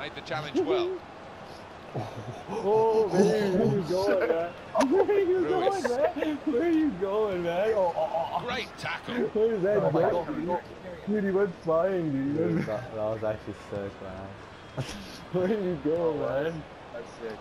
Made the challenge well. Oh, man, where you going, man? Where are you going, man? Where are you going, man? Oh, oh, oh. oh. Great tackle. Where's that Oh? God. Dude, he went flying, Dude, dude. that, that was actually so fast. Where are you going, man? That's sick.